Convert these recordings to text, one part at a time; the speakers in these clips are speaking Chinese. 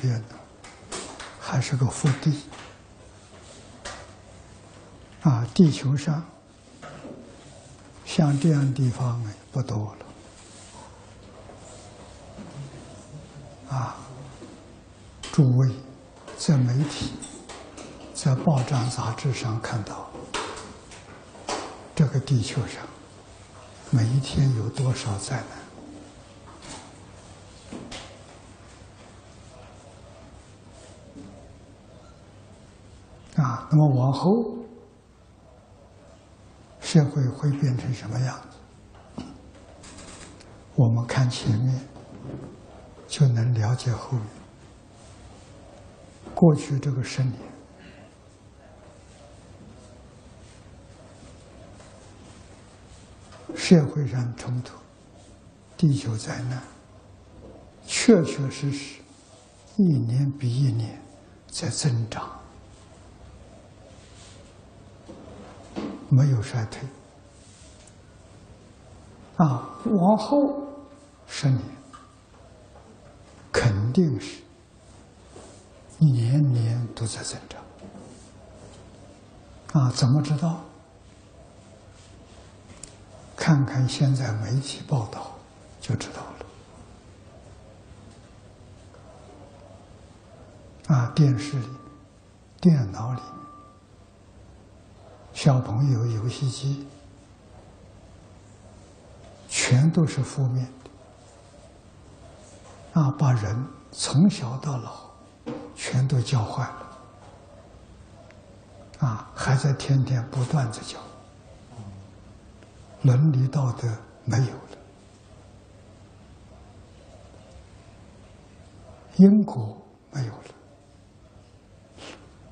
边呢，还是个福地啊！地球上像这样地方不多了。啊，诸位在媒体、在报章杂志上看到，这个地球上每一天有多少灾难？啊，那么往后社会会变成什么样子？我们看前面。就能了解后面。过去这个十年，社会上冲突、地球灾难，确确实实一年比一年在增长，没有衰退。啊，往后十年。肯定是年年都在增长啊！怎么知道？看看现在媒体报道就知道了啊！电视里、电脑里、小朋友游戏机，全都是负面的。啊，把人从小到老全都教坏了，啊，还在天天不断的教，伦理道德没有了，因果没有了，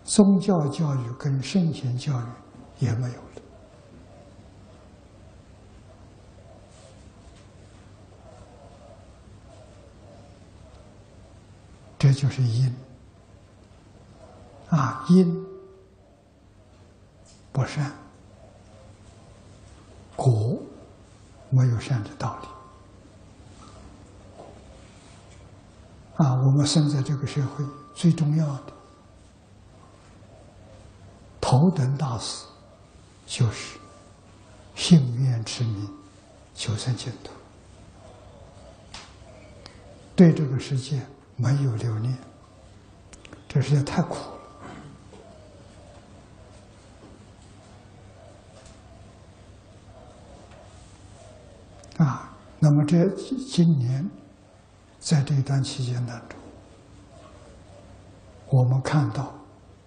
宗教教育跟圣贤教育也没有了。这就是因啊，因不善，果没有善的道理啊。我们生在这个社会，最重要的头等大事就是幸愿持名，求生净土，对这个世界。没有留恋，这世界太苦了啊！那么这今年在这一段期间当中，我们看到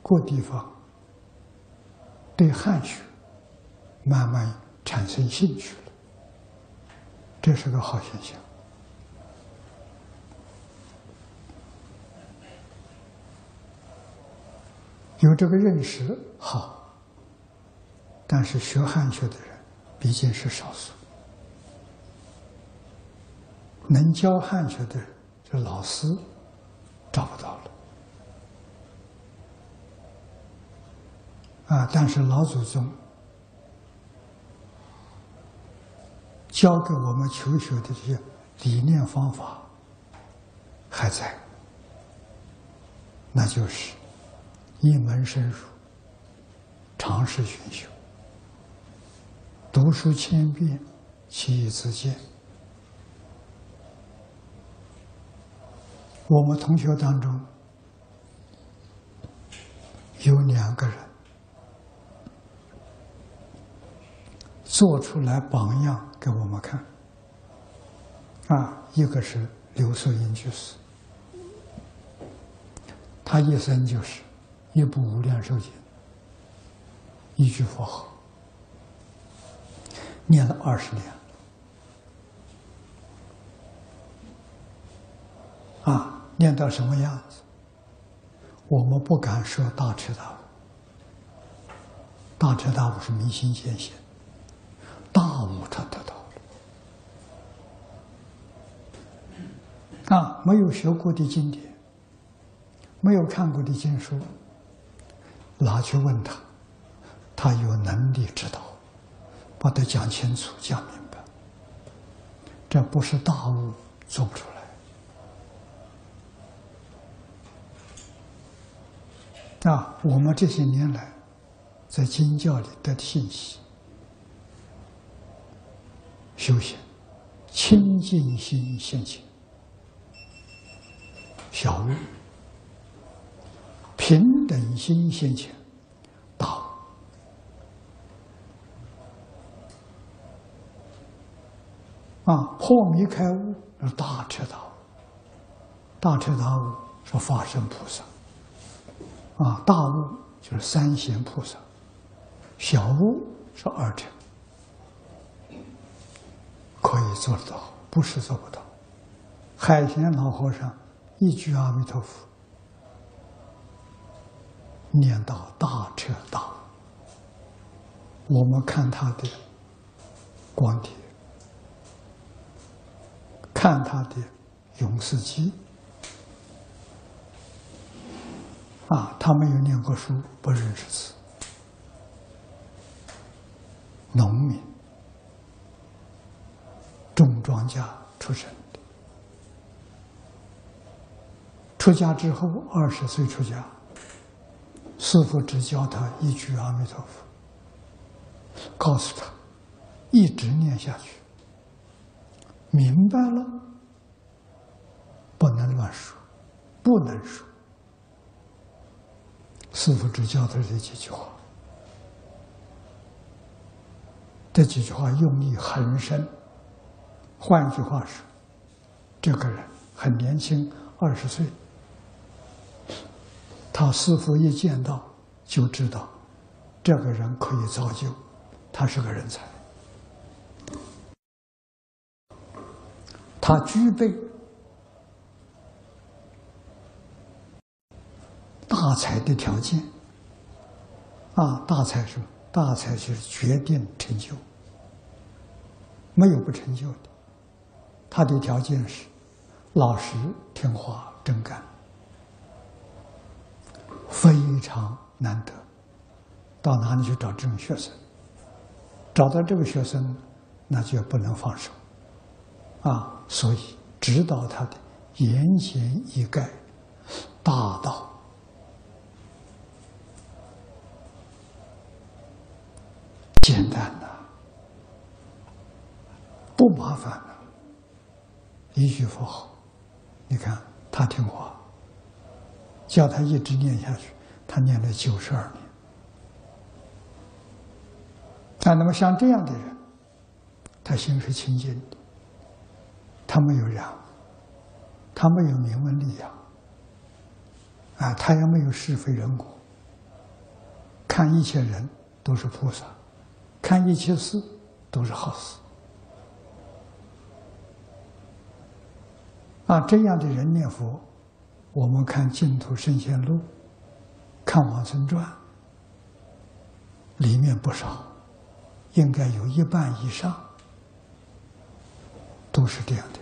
各地方对汉学慢慢产生兴趣了，这是个好现象。有这个认识好，但是学汉学的人毕竟是少数，能教汉学的，这老师找不到了啊！但是老祖宗教给我们求学的这些理念方法还在，那就是。一门深入，尝试寻修，读书千遍，其义自见。我们同学当中有两个人做出来榜样给我们看，啊，一个是刘素英居士，他一生就是。一部无量寿经，一句佛号，念了二十年，啊，念到什么样子？我们不敢说大彻大悟，大彻大悟是明心见性，大悟他得到啊，没有学过的经典，没有看过的经书，拿去问他，他有能力知道，把它讲清楚、讲明白。这不是大悟做不出来。啊，我们这些年来在经教里得的信息，修行清净心现前。小悟，平等心先前，大悟啊，破迷开悟是大彻大悟，大彻大悟是法身菩萨啊，大悟就是三贤菩萨，小悟是二乘，可以做得到，不是做不到。海贤老和尚。一句阿弥陀佛，念到大彻大悟。我们看他的光碟，看他的永世记，啊，他没有念过书，不认识字，农民、种庄稼出身。出家之后，二十岁出家，师父只教他一句阿弥陀佛，告诉他一直念下去，明白了，不能乱说，不能说。师父只教他这几句话，这几句话用意很深。换句话说，这个人很年轻，二十岁。他师傅一见到就知道，这个人可以造就，他是个人才，他具备大才的条件。啊，大才是大才就是决定成就，没有不成就的。他的条件是老实、听话、真干。非常难得，到哪里去找这种学生？找到这个学生，那就不能放手，啊！所以指导他的言简意赅，大道简单呐，不麻烦呐，一句佛号，你看他听话。叫他一直念下去，他念了九十二年。啊，那么像这样的人，他心是清净的，他没有染，他没有名闻利养，啊，他也没有是非人我，看一切人都是菩萨，看一切事都是好事。啊，这样的人念佛。我们看《净土圣贤录》，看《往生传》，里面不少，应该有一半以上都是这样的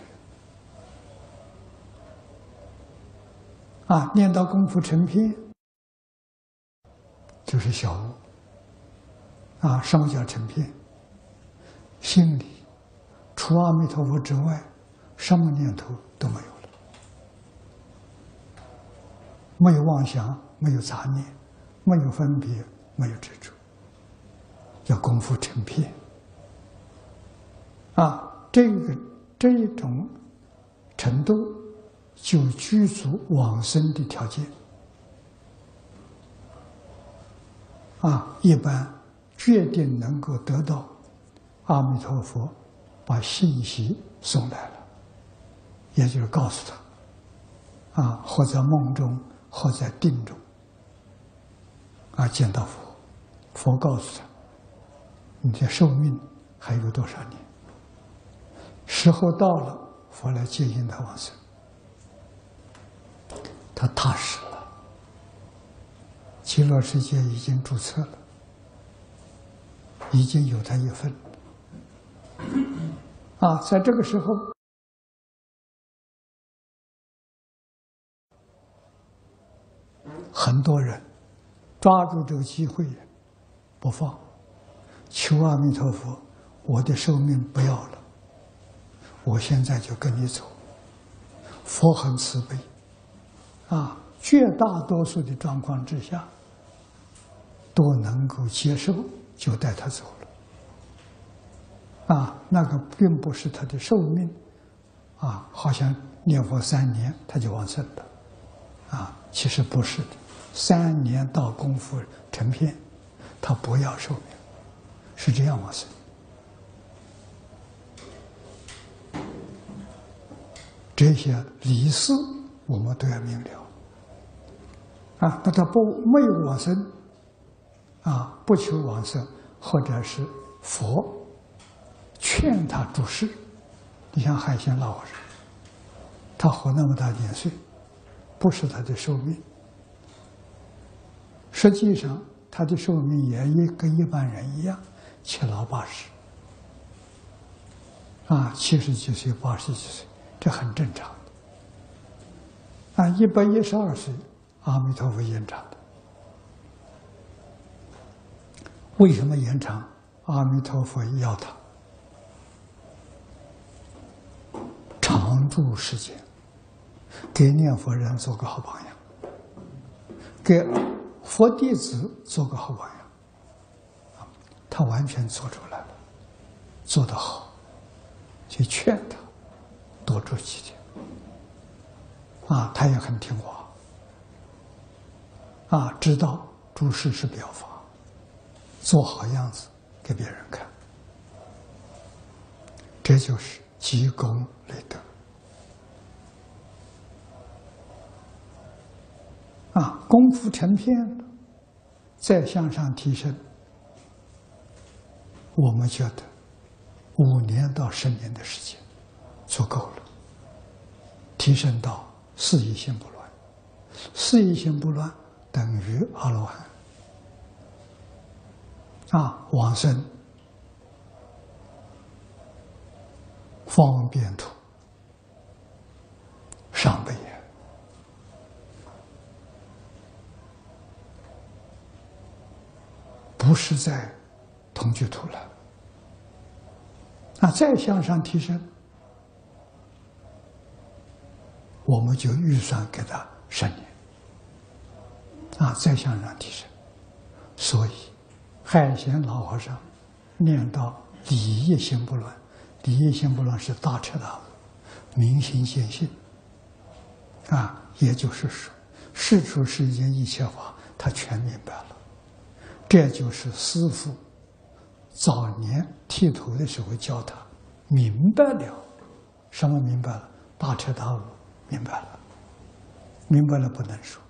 人。啊，念到功夫成片，就是小悟。啊，什么叫成片？心里除阿弥陀佛之外，什么念头都没有。没有妄想，没有杂念，没有分别，没有执着，叫功夫成片。啊，这个这一种程度，就具足往生的条件。啊，一般决定能够得到阿弥陀佛把信息送来了，也就是告诉他，啊，或在梦中。或在定中，啊，见到佛，佛告诉他：“你的寿命还有多少年？时候到了，佛来接引他往生。他踏实了，极乐世界已经注册了，已经有他一份。啊，在这个时候。”很多人抓住这个机会不放，求阿弥陀佛，我的寿命不要了，我现在就跟你走。佛很慈悲，啊，绝大多数的状况之下都能够接受，就带他走了。啊，那个并不是他的寿命，啊，好像念佛三年他就往生了，啊，其实不是的，三年到功夫成片，他不要寿命，是这样往生。这些理事我们都要明了啊！那他不没有往生啊，不求往生，或者是佛劝他注释。你像海鲜老和尚，他活那么大年岁，不是他的寿命。实际上，他的寿命也一跟一般人一样，七老八十啊，七十几岁、八十几岁。这很正常的，啊，一百一十二岁，阿弥陀佛延长的。为什么延长？阿弥陀佛要他长住时间，给念佛人做个好榜样，给佛弟子做个好榜样。他完全做出来了，做得好，去劝他。多住几天，啊，他也很听话，啊，知道诸事是表法，做好样子给别人看，这就是积功累德，啊，功夫成片，再向上提升，我们觉得五年到十年的时间。足够了，提升到四意心不乱，四意心不乱等于阿罗汉啊，往生方便土上辈也，不是在同居土了，那再向上提升。我们就预算给他十年，啊，再向上提升。所以，海贤老和尚念到“理业心不乱”，“理业心不乱”是大彻大悟、明心见性，啊，也就是说，世出世间一切法，他全明白了。这就是师父早年剃头的时候教他明白了，什么明白了？大彻大悟。明白了，明白了，不能说，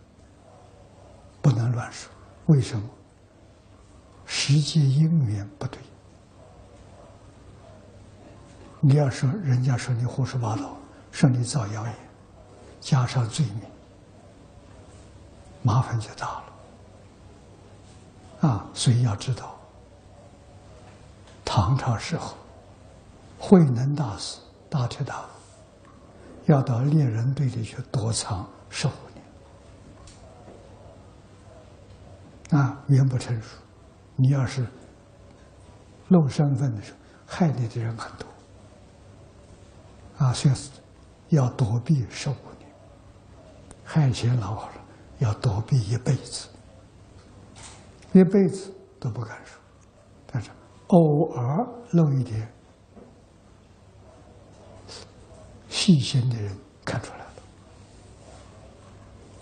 不能乱说。为什么？世界因缘不对。你要说人家说你胡说八道，说你造谣言，加上罪名，麻烦就大了。啊，所以要知道，唐朝时候，慧能大师大彻大悟。要到猎人队里去躲藏十五年，啊，缘不成熟。你要是露身份的时候，害你的人很多，啊，所以要躲避十五年，害钱老了，要躲避一辈子，一辈子都不敢说，但是偶尔露一点。细心的人看出来了，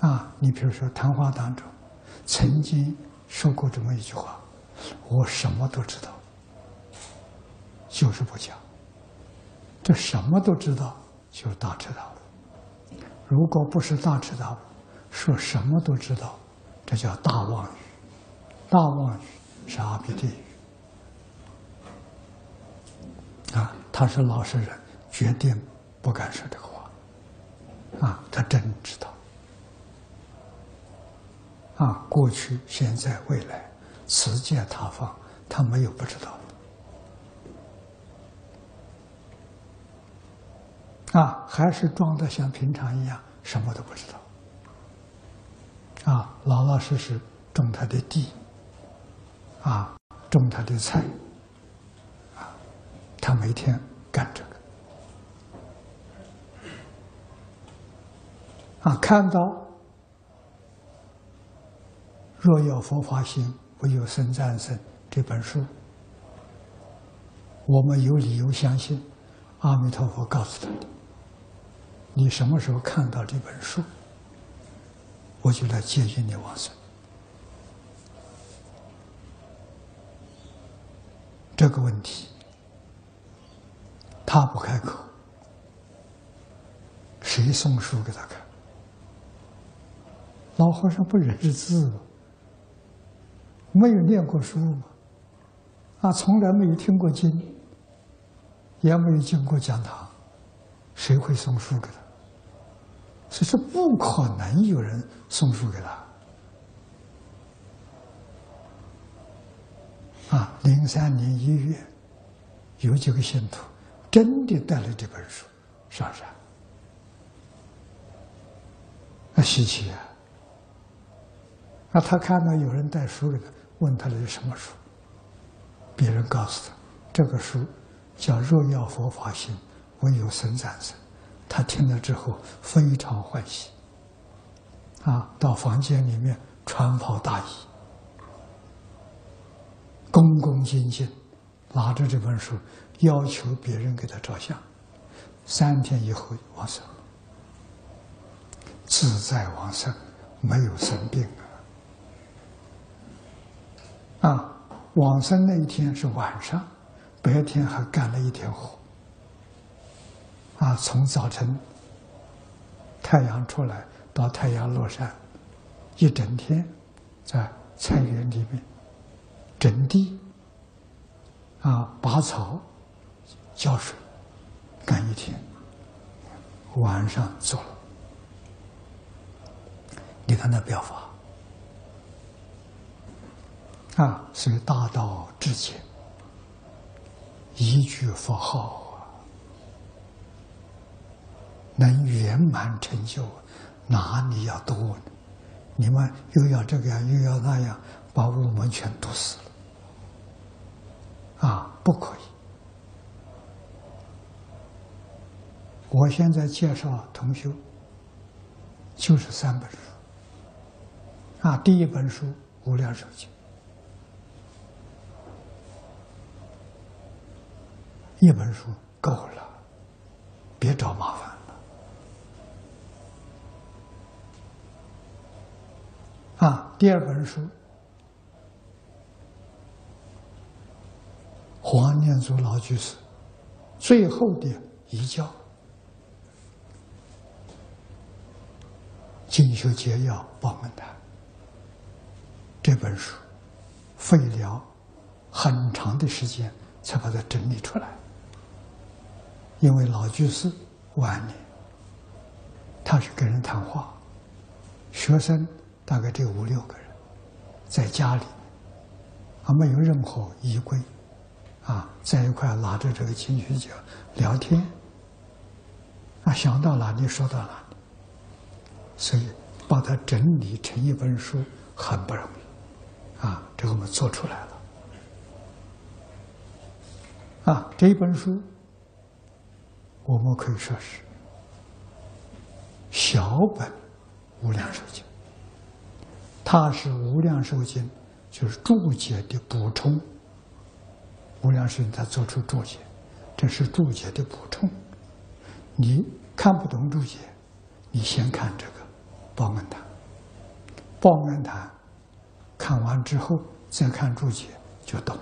啊，你比如说谈话当中，曾经说过这么一句话：“我什么都知道，就是不讲。”这什么都知道，就是大彻大悟。如果不是大彻大悟，说什么都知道，这叫大妄语。大妄语是阿鼻地狱啊！他是老实人，决定。不敢说这个话，啊，他真知道，啊，过去、现在、未来，此界他方，他没有不知道的，啊，还是装的像平常一样，什么都不知道，啊，老老实实种他的地，啊，种他的菜，啊，他每天干这个，啊，看到《若有佛法心，唯有生战胜》这本书，我们有理由相信，阿弥陀佛告诉他的。你什么时候看到这本书，我就来接引你往生。这个问题，他不开口，谁送书给他看？老和尚不认识字，没有念过书吗，啊，从来没有听过经，也没有进过讲堂，谁会送书给他？所以说，不可能有人送书给他。啊，零三年一月，有几个信徒真的带了这本书上山，那稀奇啊！那他看到有人带书给他，问他这是什么书？别人告诉他，这个书叫《若要佛法行，唯有僧战胜》。他听了之后非常欢喜，啊，到房间里面穿袍大衣，恭恭敬敬拿着这本书，要求别人给他照相。三天以后往生，自在往生，没有生病啊！啊，往生那一天是晚上，白天还干了一天活。啊，从早晨太阳出来到太阳落山，一整天在菜园里面整地，啊，拔草、浇水，干一天，晚上走了。你看那表法，啊，所以大道至简，一句佛号。能圆满成就，哪里要多呢？你们又要这个样，又要那样，把我们全堵死了。不可以！我现在介绍同修，就是三本书。啊，第一本书《无量寿经》，一本书够了，别找麻烦了。啊，第二本书，黄念祖老居士最后的遗教《进修节要报门谈》这本书，费了很长的时间才把它整理出来，因为老居士晚年，他是跟人谈话，学生。大概只有五六个人，在家里，他，没有任何衣柜，啊，在一块拿着这个经学讲聊天，啊，想到哪里说到哪里，所以把它整理成一本书很不容易，啊，这个我们做出来了，啊，这一本书，我们可以说是小本无量寿经。它是《无量寿经》，就是注解的补充。《无量寿经》他做出注解，这是注解的补充。你看不懂注解，你先看这个《报恩坛》。《报恩坛》看完之后再看注解，就懂了。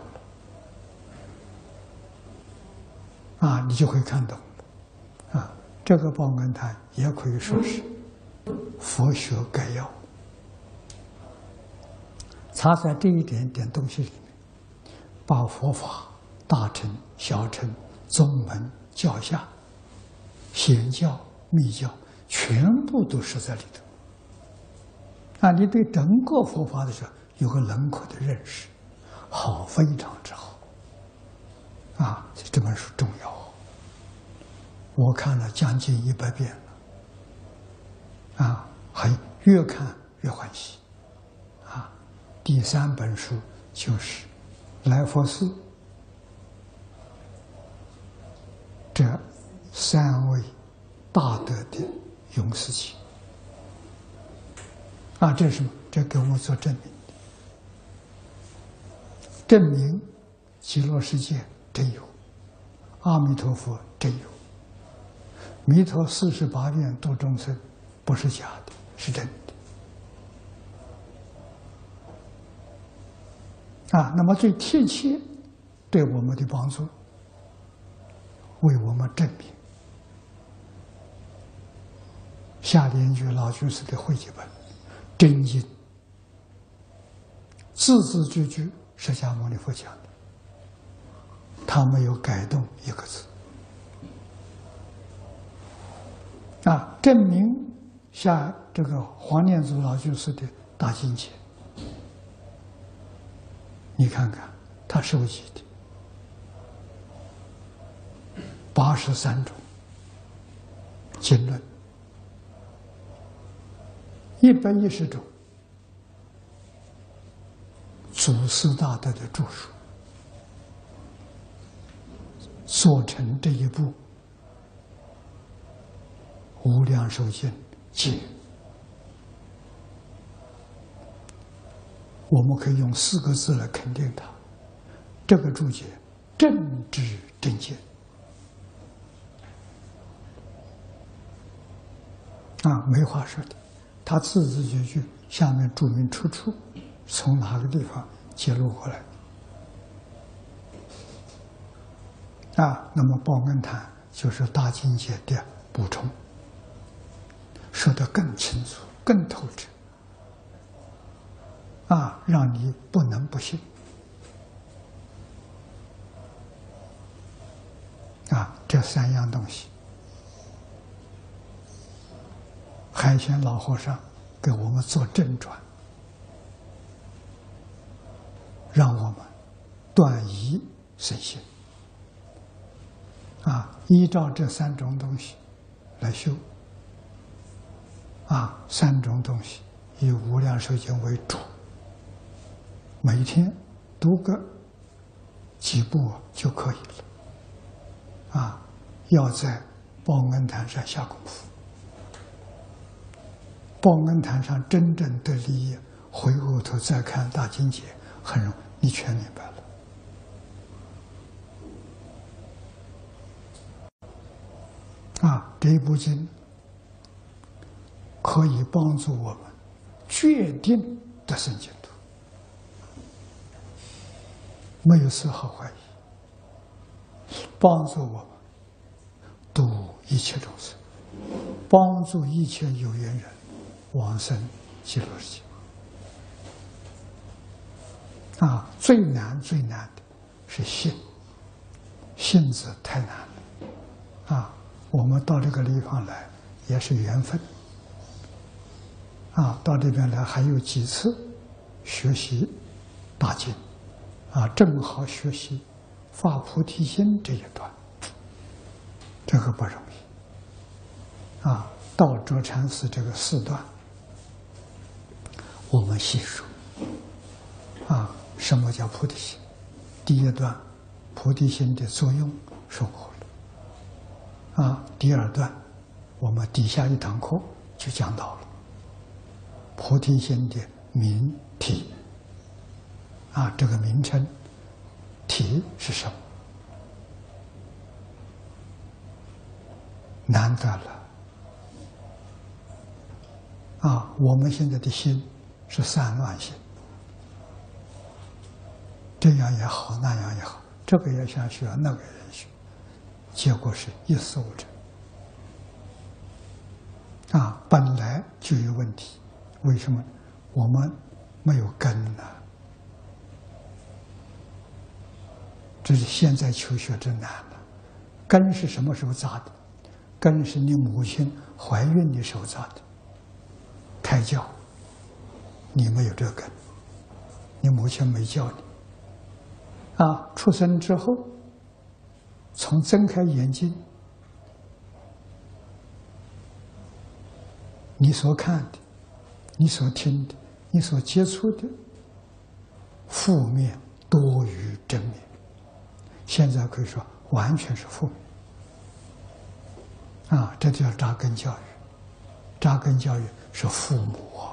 啊，你就会看懂了。啊，这个《报恩坛》也可以说是佛学概要。他在这一点点东西里面，把佛法、大乘、小乘、宗门、教下、显教、密教全部都设在里头。啊，你对整个佛法的时候有个轮廓的认识，好，非常之好。啊，这本书重要，我看了将近一百遍了。啊，还越看越欢喜。啊，第三本书就是来佛寺这三位大德的永世集。啊，这是什么？这给我们做证明，证明极乐世界真有，阿弥陀佛真有，弥陀四十八愿度众生不是假的，是真的。啊，那么最贴切对我们的帮助，为我们证明下联句老居士的汇集本。真经，字字句句释迦牟尼佛讲的，他没有改动一个字。啊，证明下这个黄念祖老居士的大境界，你看看他收集的八十三种经论。一百一十种祖师大德的著述，做成这一部《无量寿经》解，我们可以用四个字来肯定它：这个注解正知正见啊，没话说的。他字字句句下面注明出处，从哪个地方揭露过来啊？那么报恩坛就是大境界的补充，说得更清楚、更透彻啊，让你不能不信啊！这三样东西。海鲜老和尚给我们做正传，让我们断疑生信啊！依照这三种东西来修啊，三种东西以无量寿经为主，每天读个几部就可以了啊！要在报恩坛上下功夫。报恩坛上真正的利益，回过头再看大经解，很容易，你全明白了。啊，这一部经可以帮助我们决定得生净土，没有丝毫怀疑，帮助我们度一切众生，帮助一切有缘人。往生极乐世界啊，最难最难的是信，信字太难了啊！我们到这个地方来也是缘分啊，到这边来还有几次学习大经啊，正好学习发菩提心这一段，这个不容易啊！道卓禅师这个四段。我们细说啊，什么叫菩提心？第一段，菩提心的作用说过了啊。第二段，我们底下一堂课就讲到了菩提心的名体啊，这个名称体是什么？难得了啊！我们现在的心。是散乱心，这样也好，那样也好，这个也想学，那个也学，结果是一事无成。啊，本来就有问题，为什么？我们没有根呢？这是现在求学真难了。根是什么时候扎的？根是你母亲怀孕的时候扎的，胎教。你没有这个，你母亲没教你，啊，出生之后，从睁开眼睛，你所看的，你所听的、你所接触的负面多于正面，现在可以说完全是负面。啊，这叫扎根教育。扎根教育是父母啊，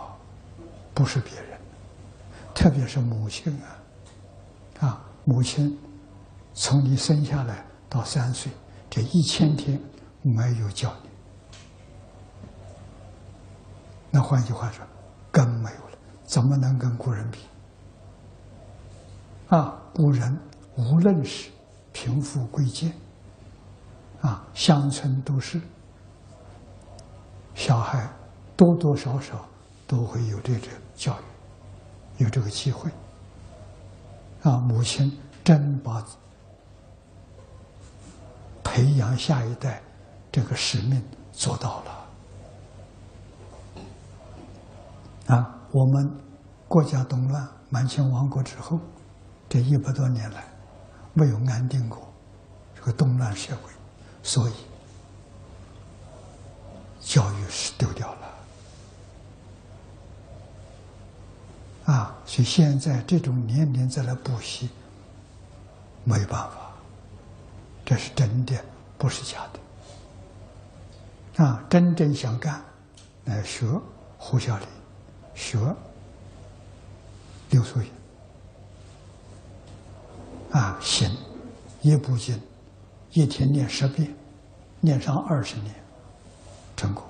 不是别人，特别是母亲啊，啊，母亲从你生下来到三岁这一千天没有教你，那换句话说，根没有了，怎么能跟古人比？啊，古人无论是贫富贵贱。啊，乡村都市，小孩多多少少都会有这个教育，有这个机会。啊，母亲真把培养下一代这个使命做到了。啊，我们国家动乱，满清亡国之后，这一百多年来没有安定过这个动乱社会。所以，教育是丢掉了啊！所以现在这种年龄再来补习，没有办法，这是真的，不是假的啊！真正想干，来学胡小林，学刘素云啊，行一部经。一天念十遍，念上二十年，成功。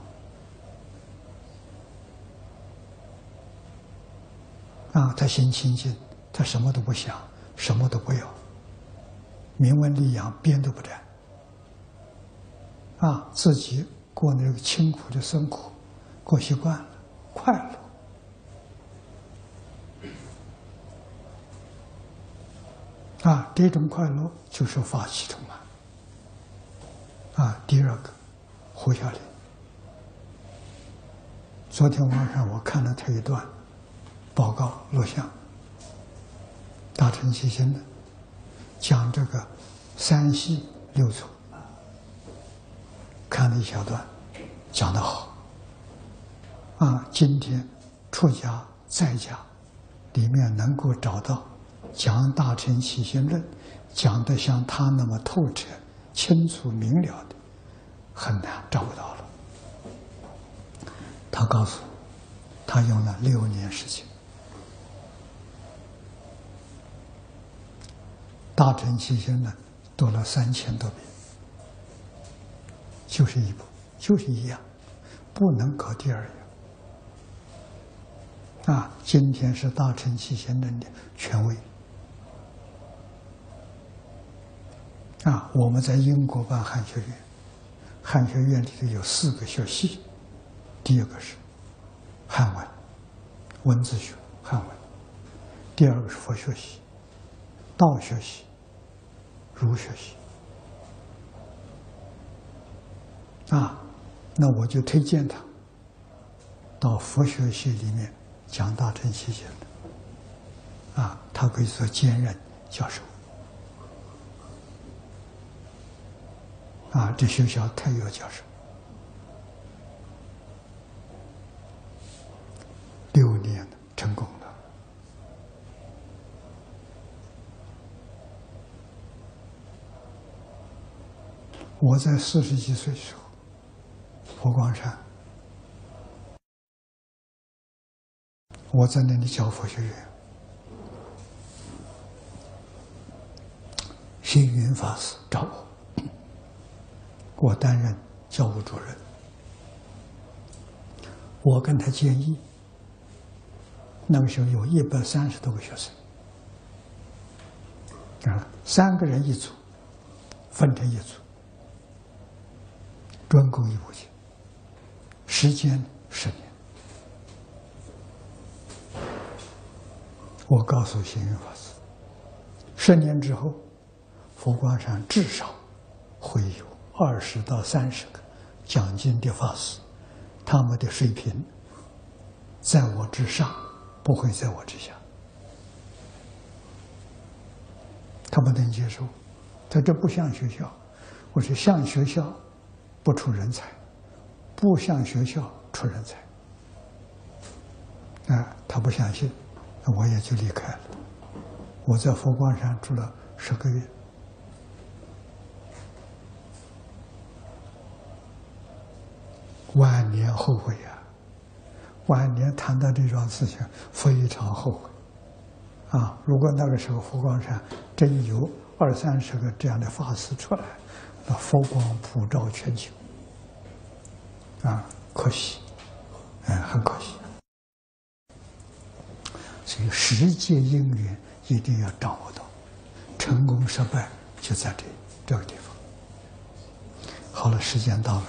啊，他心清净，他什么都不想，什么都不要，名闻利养边都不沾。啊，自己过那个清苦的生活，过习惯了，快乐。啊，这种快乐就是法喜充满。啊，第二个，胡小林。昨天晚上我看了他一段报告录像，大成起心的讲这个山西六祖，看了一小段，讲得好。啊，今天出家在家里面能够找到讲大乘起心论，讲的像他那么透彻。清楚明了的很难找不到了。他告诉，他用了六年时间，大乘起心呢读了三千多遍，就是一部，就是一样，不能搞第二样。啊，今天是大乘起心论的权威。啊，我们在英国办汉学院，汉学院里头有四个学系，第一个是汉文，文字学汉文；第二个是佛学系，道学系，儒学习。啊，那我就推荐他到佛学系里面讲大乘期间的，啊，他可以做兼任教授。啊，这学校太有教授，六年成功了。我在四十几岁时候，佛光山，我在那里教佛学院，星云法师找我。我担任教务主任，我跟他建议，那个时候有一百三十多个学生，啊，三个人一组，分成一组，专攻一部经，时间十年。我告诉星云法师，十年之后，佛光山至少会有。二十到三十个讲经的法师，他们的水平在我之上，不会在我之下。他不能接受，他这不像学校。我说像学校，不出人才，不像学校出人才。啊，他不相信，我也就离开了。我在佛光山住了十个月，晚年后悔呀！晚年谈到这桩事情，非常后悔。啊，如果那个时候佛光山真有二三十个这样的法师出来，那佛光普照全球。啊，可惜，哎，很可惜。所以世界因缘一定要掌握到，成功失败就在这这个地方。好了，时间到了。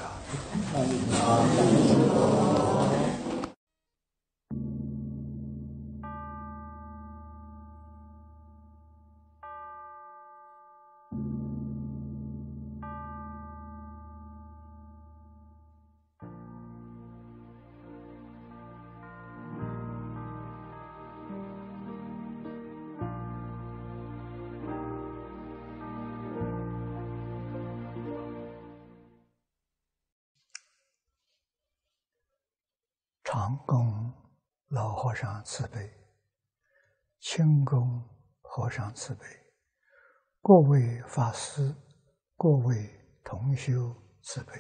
老和尚慈悲，清宫和尚慈悲，各位法师、各位同修慈悲。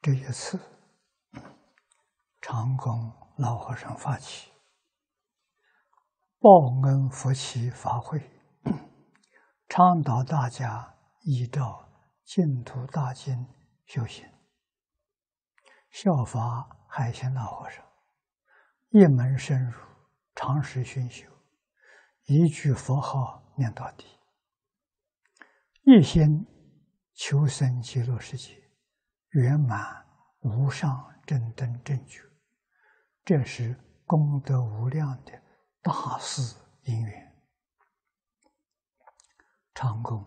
这一次，长公老和尚发起报恩福气法会，倡导大家依照净土大经修行。效法海鲜老和尚，一门深入，长时熏修，一句佛号念到底，一心求生极乐世界，圆满无上正等正觉，这是功德无量的大事因缘。长公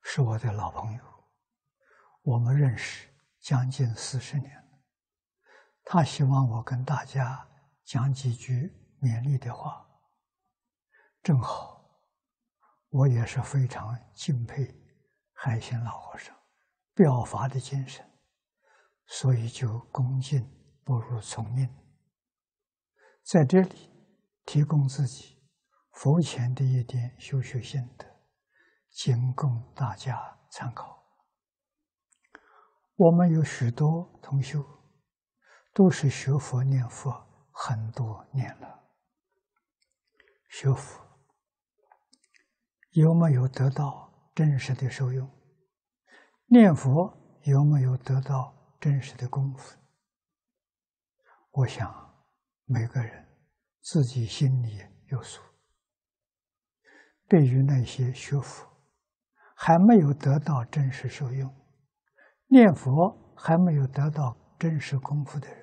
是我的老朋友，我们认识。将近四十年，他希望我跟大家讲几句勉励的话。正好，我也是非常敬佩海鲜老和尚表法的精神，所以就恭敬不如从命，在这里提供自己佛前的一点修学心得，仅供大家参考。我们有许多同修，都是学佛念佛很多年了。学佛有没有得到真实的受用？念佛有没有得到真实的功夫？我想每个人自己心里有数。对于那些学佛还没有得到真实受用，念佛还没有得到真实功夫的人，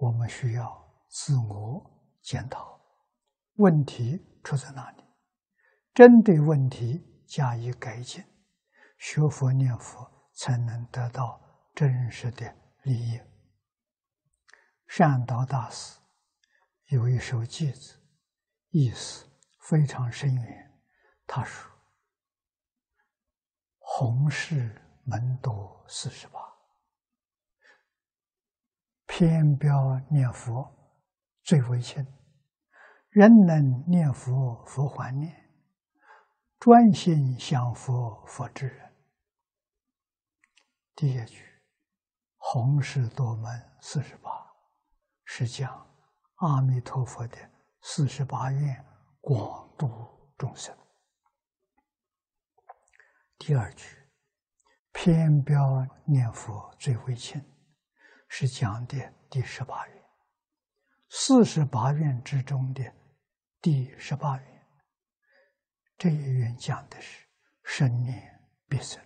我们需要自我检讨，问题出在哪里？针对问题加以改进，学佛念佛才能得到真实的利益。善导大师有一首偈子，意思非常深远。他说：“弘誓。”门多四十八，偏标念佛最为轻。人能念佛，佛还念；专心向佛，佛知人。第一句“弘誓多门四十八”，是讲阿弥陀佛的四十八愿广度众生。第二句。偏标念佛最为轻，是讲的第十八愿，四十八愿之中的第十八愿。这一愿讲的是生念必生。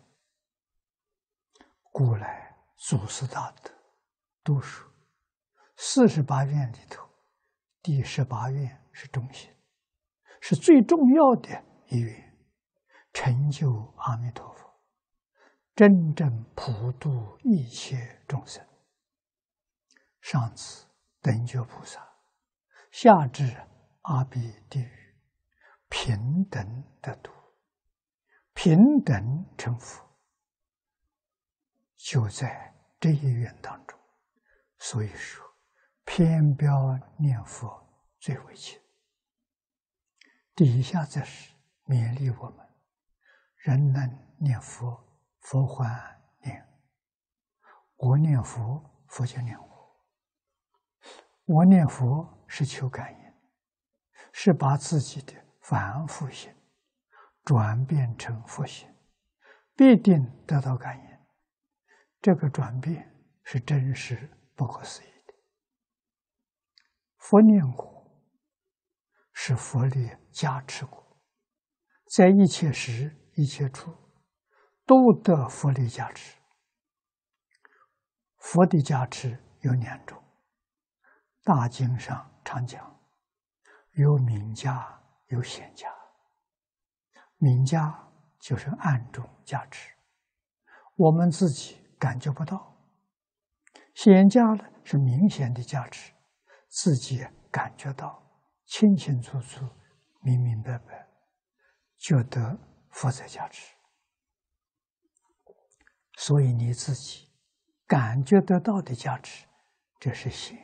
古来祖师大德都说，四十八愿里头，第十八愿是中心，是最重要的一愿，成就阿弥陀佛。真正普度一切众生，上至等觉菩萨，下至阿鼻地狱，平等得度，平等成佛，就在这一愿当中，所以说，偏标念佛最为轻。底下则是勉励我们：人能念佛，佛还念；我念佛，佛就念我。我念佛是求感应，是把自己的凡夫心转变成佛心，必定得到感应。这个转变是真实不可思议的。佛念我。是佛力加持过，在一切时一切处，都得佛力加持。佛的加持有两种，大经上常讲，有名家，有显家。名家就是暗中加持，我们自己感觉不到；显家呢是明显的加持，自己感觉到。清清楚楚、明明白白，就得佛在加持，所以你自己感觉得到的加持，这是显；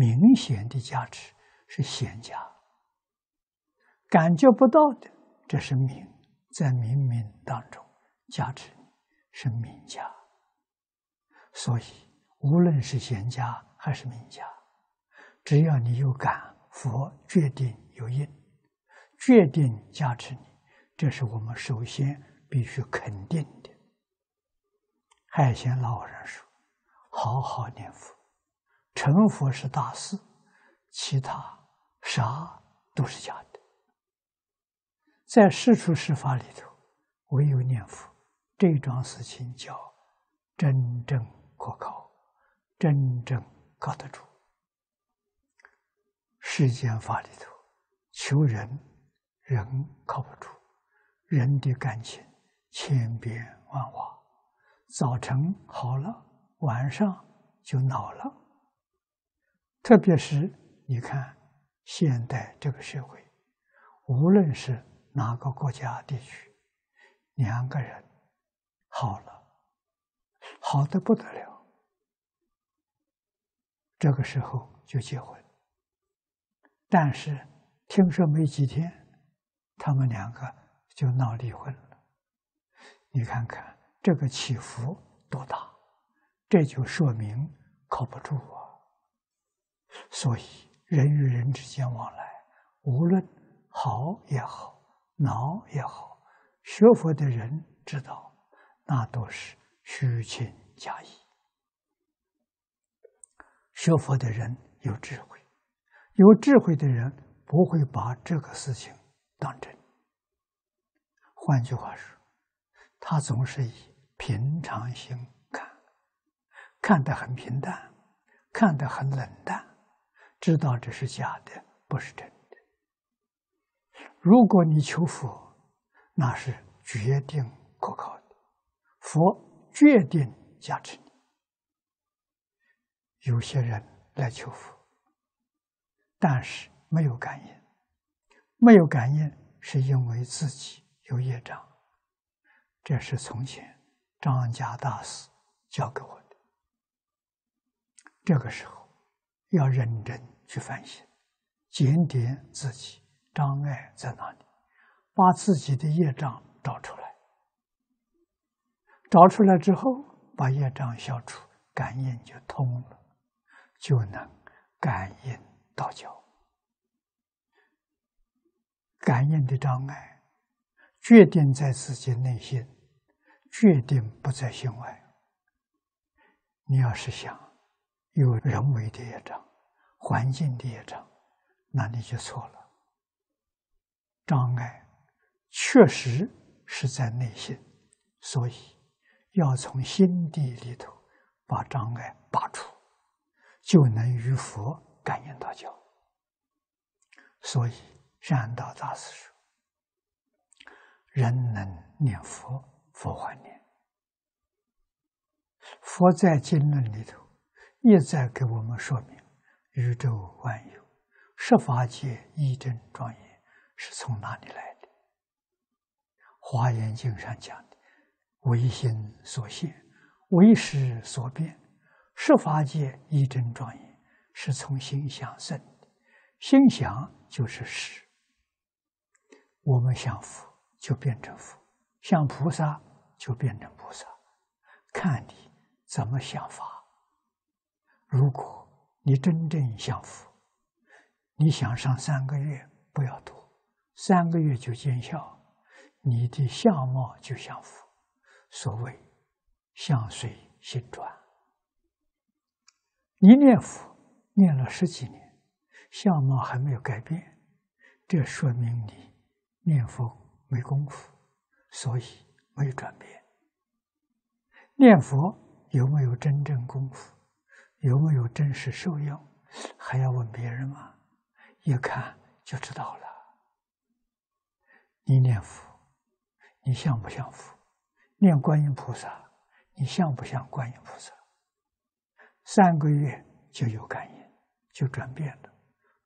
明显的价值是显家；感觉不到的，这是明，在明明当中价值，是名家。所以，无论是显家还是名家，只要你有感。佛决定有因，决定加持你，这是我们首先必须肯定的。海贤老人说：“好好念佛，成佛是大事，其他啥都是假的。在世出世法里头，唯有念佛这桩事情叫真正可靠，真正靠得住。”世间法里头，求人，人靠不住，人的感情千变万化，早晨好了，晚上就恼了。特别是你看现代这个社会，无论是哪个国家地区，两个人好了，好的不得了，这个时候就结婚。但是听说没几天，他们两个就闹离婚了。你看看这个起伏多大，这就说明靠不住啊。所以人与人之间往来，无论好也好，恼也好，学佛的人知道，那都是虚情假意。学佛的人有智慧。有智慧的人不会把这个事情当真。换句话说，他总是以平常心看，看得很平淡，看得很冷淡，知道这是假的，不是真的。如果你求佛，那是决定可靠的，佛决定加持你。有些人来求佛。但是没有感应，没有感应是因为自己有业障。这是从前张家大师教给我的。这个时候要认真去反省，检点自己障碍在哪里，把自己的业障找出来。找出来之后，把业障消除，感应就通了，就能感应。道教感应的障碍，决定在自己内心，决定不在心外。你要是想有人为的业障、环境的业障，那你就错了。障碍确实是在内心，所以要从心底里头把障碍拔除，就能与佛。感应道教，所以善道大师说：“人能念佛，佛还念。”佛在经论里头一再给我们说明，宇宙万有、十法界一真庄严是从哪里来的？《华严经》上讲的：“唯心所现，唯识所变，十法界一真庄严，是从心想生的，心想就是实。我们想佛就变成佛，想菩萨就变成菩萨，看你怎么想法。如果你真正想佛，你想上三个月不要多，三个月就见效，你的相貌就像佛。所谓相随心转。你念佛念了十几年，相貌还没有改变，这说明你念佛没功夫，所以没有转变。念佛有没有真正功夫？有没有真实受用？还要问别人吗？一看就知道了。你念佛，你像不像佛？念观音菩萨，你像不像观音菩萨？三个月就有感应，就转变了；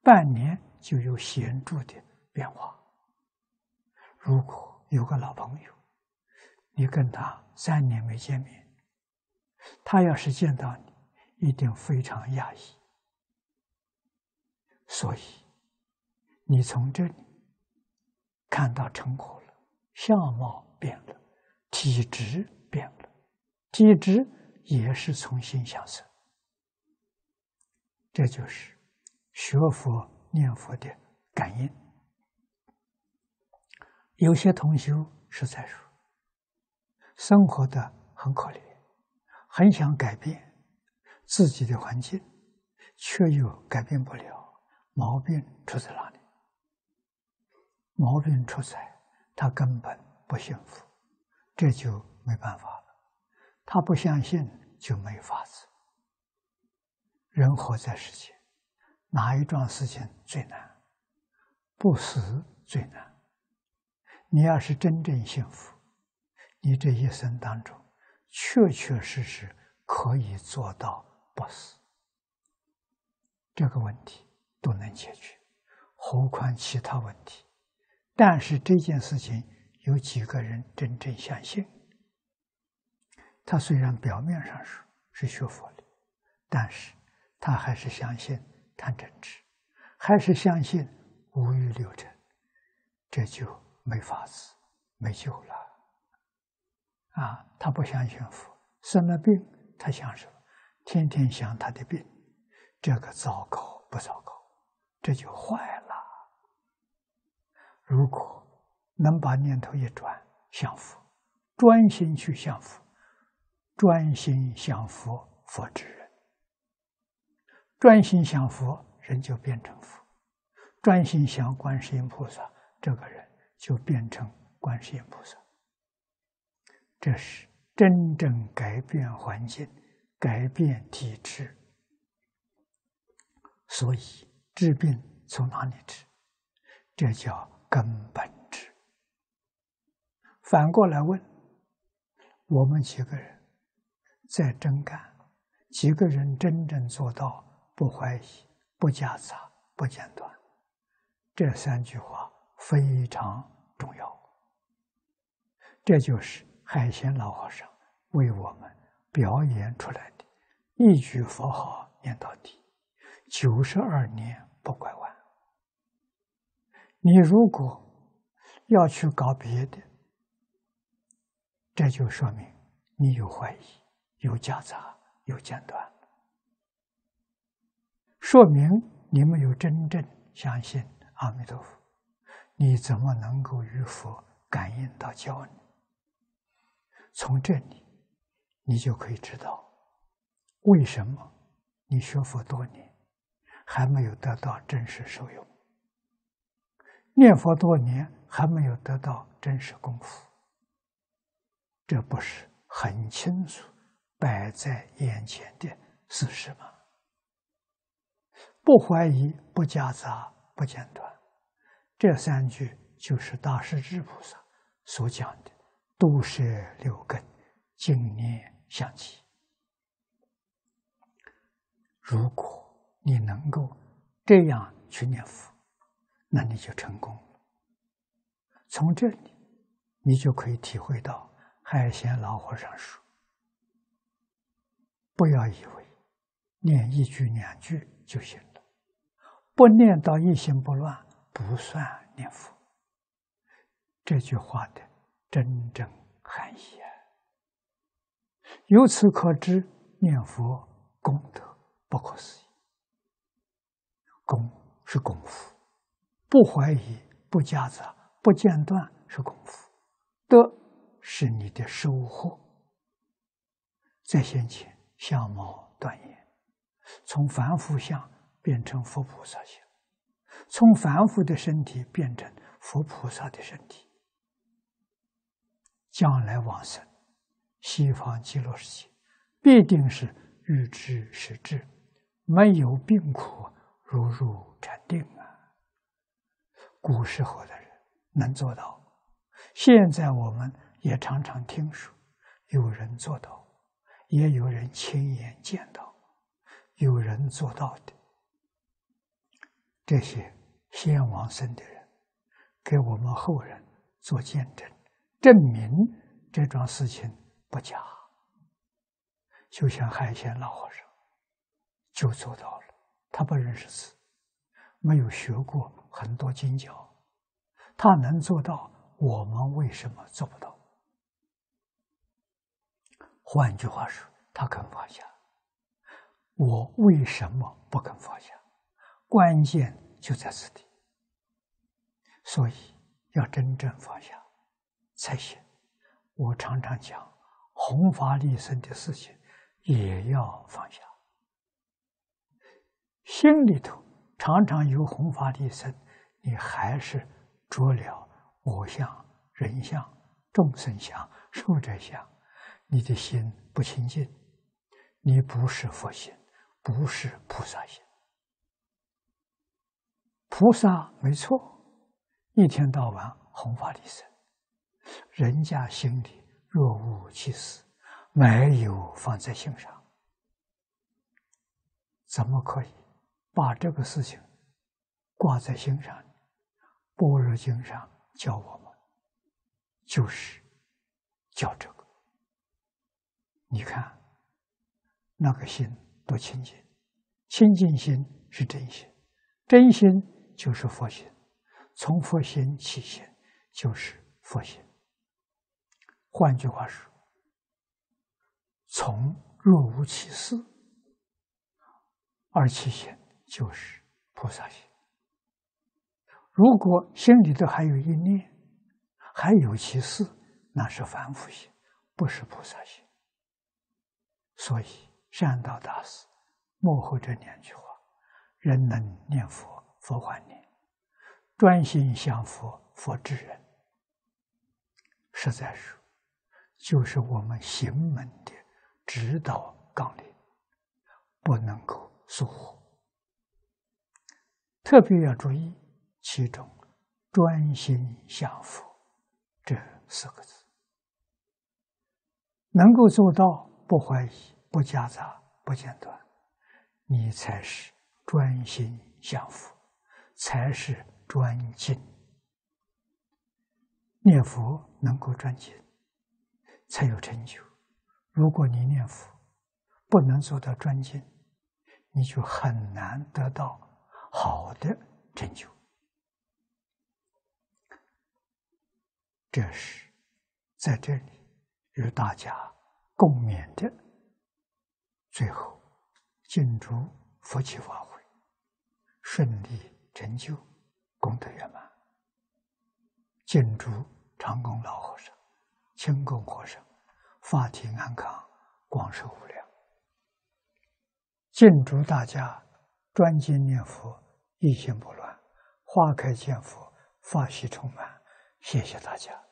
半年就有显著的变化。如果有个老朋友，你跟他三年没见面，他要是见到你，一定非常压抑。所以，你从这里看到成果了，相貌变了，体质变了，体质也是从心想生。这就是学佛念佛的感应。有些同修是在说，生活的很可怜，很想改变自己的环境，却又改变不了。毛病出在哪里？毛病出在他根本不幸福，这就没办法了。他不相信，就没法子。人活在世间，哪一桩事情最难？不死最难。你要是真正幸福，你这一生当中，确确实实可以做到不死。这个问题都能解决，何况其他问题？但是这件事情有几个人真正相信？他虽然表面上说是学佛的，但是。他还是相信贪嗔痴，还是相信五欲六尘，这就没法子，没救了。啊，他不相信佛，生了病，他想什么？天天想他的病，这个糟糕不糟糕？这就坏了。如果能把念头一转，向佛，专心去向佛，专心向佛，佛之人。专心向佛，人就变成佛；专心向观世音菩萨，这个人就变成观世音菩萨。这是真正改变环境、改变体质。所以治病从哪里治？这叫根本治。反过来问，我们几个人在真干，几个人真正做到？不怀疑，不夹杂，不间断，这三句话非常重要。这就是海贤老和尚为我们表演出来的一句佛号念到底，九十二年不拐弯。你如果要去搞别的，这就说明你有怀疑，有夹杂，有间断。说明你没有真正相信阿弥陀佛，你怎么能够与佛感应到教呢？从这里，你就可以知道，为什么你学佛多年还没有得到真实受用，念佛多年还没有得到真实功夫，这不是很清楚摆在眼前的事实吗？不怀疑，不夹杂，不间断，这三句就是大势至菩萨所讲的“都是六根，净念相继”。如果你能够这样去念佛，那你就成功了。从这里，你就可以体会到海贤老和尚说：“不要以为念一句两句就行了，不念到一心不乱，不算念佛。这句话的真正含义！由此可知，念佛功德不可思议。功是功夫，不怀疑，不夹杂，不间断是功夫；德是你的收获。在先前相貌断言，从凡夫相变成佛菩萨相，从凡夫的身体变成佛菩萨的身体。将来往生西方极乐世界，必定是欲知是智，没有病苦，如入禅定啊！古时候的人能做到，现在我们也常常听说有人做到，也有人亲眼见到有人做到的。这些先王生的人，给我们后人做见证。证明这桩事情不假，就像海鲜老和尚就做到了。他不认识字，没有学过很多经教，他能做到，我们为什么做不到？换句话说，他肯放下，我为什么不肯放下？关键就在此地，所以要真正放下。才行。我常常讲，弘法利生的事情也要放下。心里头常常有弘法利生，你还是着了我相、人相、众生相、寿者相，你的心不清净，你不是佛心，不是菩萨心。菩萨没错，一天到晚弘法利生。人家心里若无其事，没有放在心上，怎么可以把这个事情挂在心上？般若经上教我们，就是教这个。你看，那个心多清净，清净心是真心，真心就是佛心，从佛心起心就是佛心。换句话说，从若无其事而起心，就是菩萨心。如果心里头还有一念，还有其事，那是凡夫心，不是菩萨心。所以善导大师幕后这两句话：人能念佛，佛还念；专心向佛，佛知人。实在是。就是我们行门的指导纲领，不能够疏忽。特别要注意其中“专心向佛”这四个字，能够做到不怀疑、不夹杂、不间断，你才是专心向佛，才是专精。念佛能够专精。才有成就。如果你念佛不能做到专精，你就很难得到好的成就。这是在这里与大家共勉的。最后，敬祝佛起法会顺利成就，功德圆满。敬祝长公老和尚。清供和尚，法体安康，广寿无量。敬祝大家专心念佛，一心不乱，花开见佛，法喜充满。谢谢大家。